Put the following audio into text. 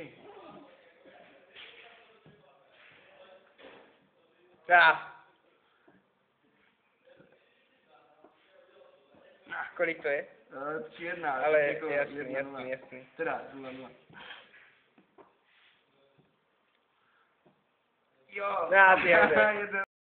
počkej. Já. Kolik to je? Uh, tři jedna. Ale jako jasný, jedna jasný, nula. jasný. Teda, nula, nula. Jo. Já, ty jde. Jeden.